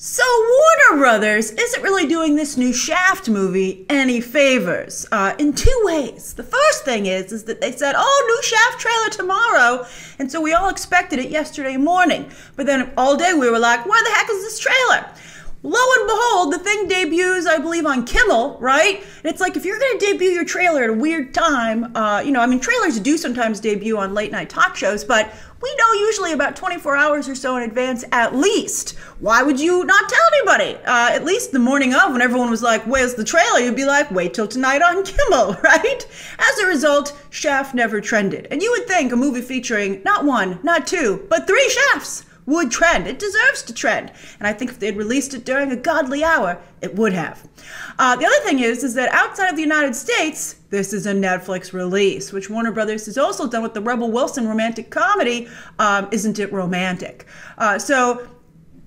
So Warner Brothers isn't really doing this new Shaft movie any favors uh, in two ways. The first thing is is that they said, "Oh, new Shaft trailer tomorrow," and so we all expected it yesterday morning. But then all day we were like, "Where the heck is this trailer?" Lo and behold, the thing debuts, I believe, on Kimmel, right? And it's like if you're going to debut your trailer at a weird time, uh, you know, I mean, trailers do sometimes debut on late night talk shows, but we know usually about 24 hours or so in advance at least. Why would you not tell anybody? Uh, at least the morning of, when everyone was like, Where's the trailer? You'd be like, Wait till tonight on Kimmel, right? As a result, Shaft never trended. And you would think a movie featuring not one, not two, but three Shafts would trend. It deserves to trend. And I think if they'd released it during a godly hour, it would have. Uh, the other thing is, is that outside of the United States, this is a Netflix release, which Warner Brothers has also done with the Rebel Wilson romantic comedy, um, Isn't It Romantic? Uh, so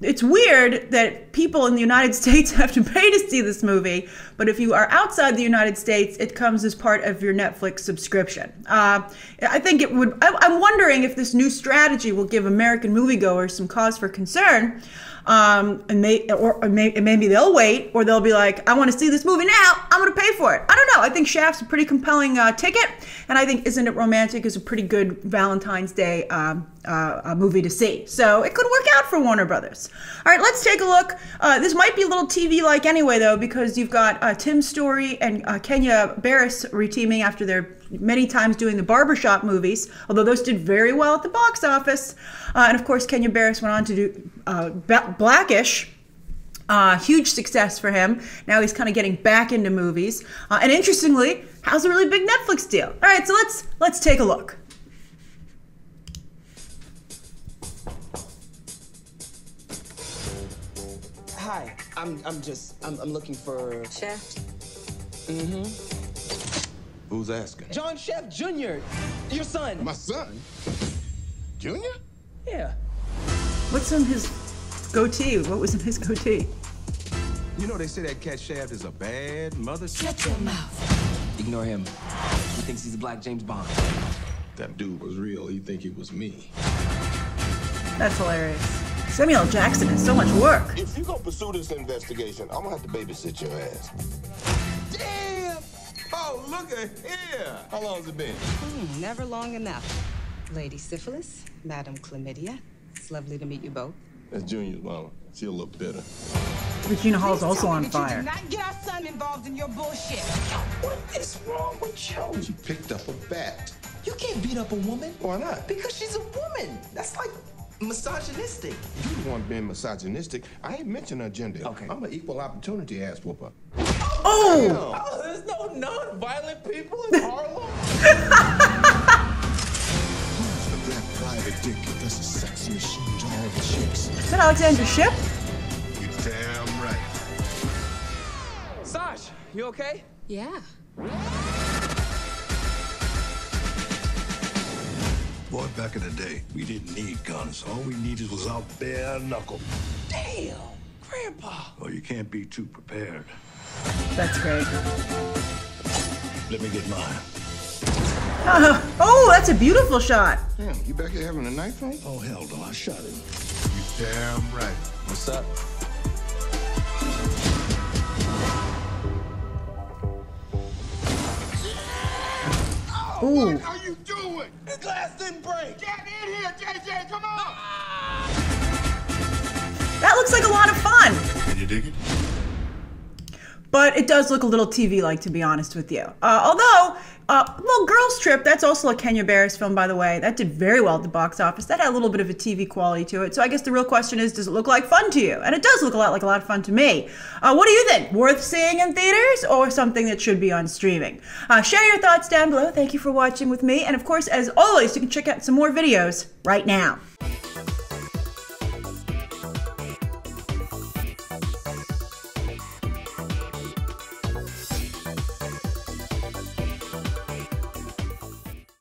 it's weird that people in the United States have to pay to see this movie, but if you are outside the United States, it comes as part of your Netflix subscription. Uh, I think it would. I'm wondering if this new strategy will give American moviegoers some cause for concern. Um, and they or, or maybe they'll wait, or they'll be like, "I want to see this movie now. I'm going to pay for it." I don't know. I think Shaft's a pretty compelling uh, ticket, and I think "Isn't It Romantic" is a pretty good Valentine's Day um, uh, movie to see. So it could work out for Warner Brothers. All right, let's take a look. Uh, this might be a little TV-like anyway, though, because you've got uh, Tim Story and uh, Kenya Barris reteaming after their many times doing the barbershop movies, although those did very well at the box office. Uh, and of course, Kenya Barris went on to do uh, Blackish. Uh, huge success for him. Now he's kind of getting back into movies. Uh, and interestingly, has a really big Netflix deal. All right, so let's let's take a look. Hi, I'm I'm just I'm, I'm looking for Shaft. Mm-hmm. Who's asking? John Shaft Jr., your son. My son? Junior? Yeah. What's in his goatee? What was in his goatee? You know they say that cat Shaft is a bad mother. Shut your mouth. Ignore him. He thinks he's a black James Bond. That dude was real. He think he was me. That's hilarious. Samuel Jackson is so much work. If you gonna pursue this investigation, I'm gonna have to babysit your ass. Damn! Oh, look at here. How long's it been? Hmm, never long enough. Lady Syphilis, Madam Chlamydia. It's lovely to meet you both. That's Junior's mama. She a little bitter. Regina Hall's also on fire. not get our son involved in your bullshit. What is wrong with you? She picked up a bat. You can't beat up a woman. Why not? Because she's a woman. That's like misogynistic. You the one being misogynistic. I ain't mentioned her gender. Okay. I'm an equal opportunity ass whooper. Oh! Oh, there's no non-violent people in Harlem. Who's private dick that's a sex machine to all the chicks? Is that Alexandra Shipp? You damn right. Saj, you okay? Yeah. Boy, back in the day, we didn't need guns. All we needed was our bare knuckle. Damn, Grandpa. Oh, you can't be too prepared. That's great. Let me get mine. Uh, oh, that's a beautiful shot. Damn, you back here having a knife fight? Oh, hell no, I shot him. You damn right. What's up? Ooh. What are you doing? The glass didn't break. Get in here, JJ. Come on. That looks like a lot of fun. Can you dig it? But it does look a little TV like, to be honest with you. Uh, although, uh, well, Girls Trip, that's also a Kenya Barris film, by the way. That did very well at the box office. That had a little bit of a TV quality to it. So I guess the real question is does it look like fun to you? And it does look a lot like a lot of fun to me. Uh, what do you think? Worth seeing in theaters or something that should be on streaming? Uh, share your thoughts down below. Thank you for watching with me. And of course, as always, you can check out some more videos right now.